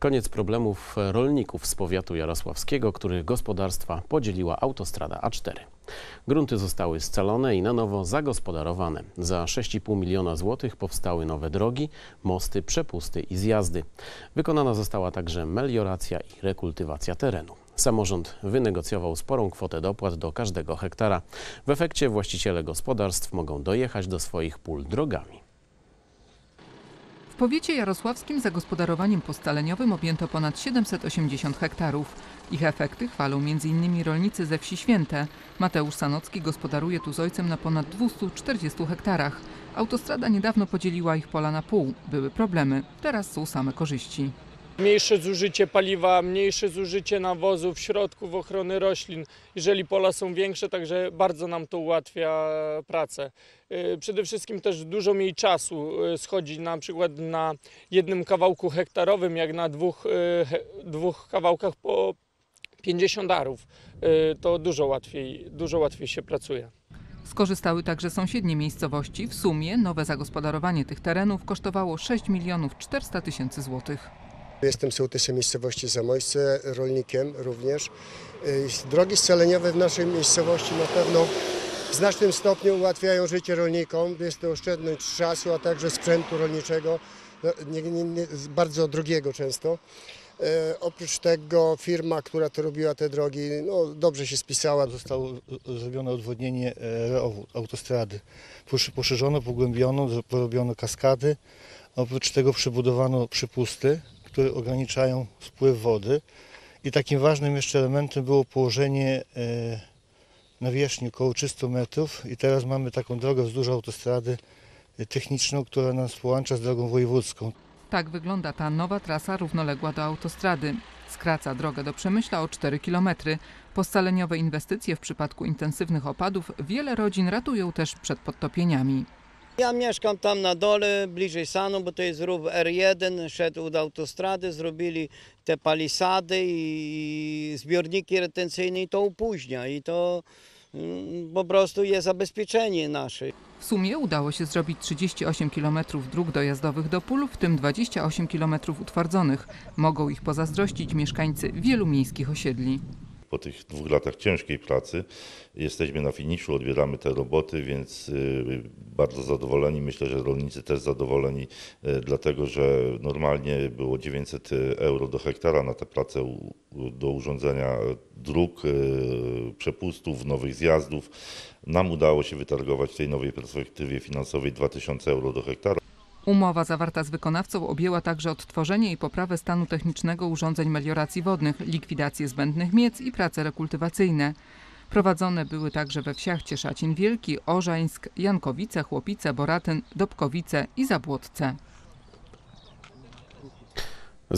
Koniec problemów rolników z powiatu jarosławskiego, których gospodarstwa podzieliła autostrada A4. Grunty zostały scalone i na nowo zagospodarowane. Za 6,5 miliona złotych powstały nowe drogi, mosty, przepusty i zjazdy. Wykonana została także melioracja i rekultywacja terenu. Samorząd wynegocjował sporą kwotę dopłat do każdego hektara. W efekcie właściciele gospodarstw mogą dojechać do swoich pól drogami. Powiecie jarosławskim zagospodarowaniem postaleniowym objęto ponad 780 hektarów. Ich efekty chwalą m.in. rolnicy ze wsi Święte. Mateusz Sanocki gospodaruje tu z ojcem na ponad 240 hektarach. Autostrada niedawno podzieliła ich pola na pół. Były problemy, teraz są same korzyści. Mniejsze zużycie paliwa, mniejsze zużycie nawozów, środków ochrony roślin, jeżeli pola są większe, także bardzo nam to ułatwia pracę. Yy, Przede wszystkim też dużo mniej czasu yy, schodzi na przykład na jednym kawałku hektarowym, jak na dwóch, he- dwóch kawałkach po 50 arów. To dużo łatwiej, dużo łatwiej się pracuje. Skorzystały także sąsiednie miejscowości. W sumie nowe zagospodarowanie tych terenów kosztowało 6 milionów 400 tysięcy złotych. Jestem sołtysem miejscowości Zamojsce, rolnikiem również. Drogi scaleniowe w naszej miejscowości na pewno w znacznym stopniu ułatwiają życie rolnikom. Jest to oszczędność czasu, a także sprzętu rolniczego, no, nie, nie, nie, bardzo drogiego często. E, oprócz tego firma, która to robiła te drogi, no, dobrze się spisała. Zostało zrobione odwodnienie e, rowu, autostrady. Poszerzono, pogłębiono, porobiono kaskady. Oprócz tego przybudowano przypusty, które ograniczają spływ wody. I takim ważnym jeszcze elementem było położenie e, nawierzchni około 300 metrów. I teraz mamy taką drogę wzdłuż autostrady e, techniczną, która nas połącza z drogą wojewódzką. Tak wygląda ta nowa trasa równoległa do autostrady. Skraca drogę do Przemyśla o 4 km. Postaleniowe inwestycje w przypadku intensywnych opadów wiele rodzin ratują też przed podtopieniami. Ja mieszkam tam na dole, bliżej Sanu, bo to jest rów R1, szedł od autostrady, zrobili te palisady i zbiorniki retencyjne i to opóźnia i to mm, po prostu jest zabezpieczenie nasze. W sumie udało się zrobić 38 km dróg dojazdowych do pól, w tym 28 km utwardzonych. Mogą ich pozazdrościć mieszkańcy wielu miejskich osiedli. Po tych dwóch latach ciężkiej pracy jesteśmy na finiszu, odbieramy te roboty, więc y, bardzo zadowoleni. Myślę, że rolnicy też zadowoleni, y, dlatego że normalnie było 900 euro do hektara na tę pracę do urządzenia dróg, y, przepustów, nowych zjazdów. Nam udało się wytargować w tej nowej perspektywie finansowej 2000 euro do hektara. Umowa zawarta z wykonawcą objęła także odtworzenie i poprawę stanu technicznego urządzeń melioracji wodnych, likwidację zbędnych miec i prace rekultywacyjne. Prowadzone były także we wsiach Cieszacin Wielki, Orzańsk, Jankowice, Chłopice, Boratyn, Dobkowice i Zabłotce.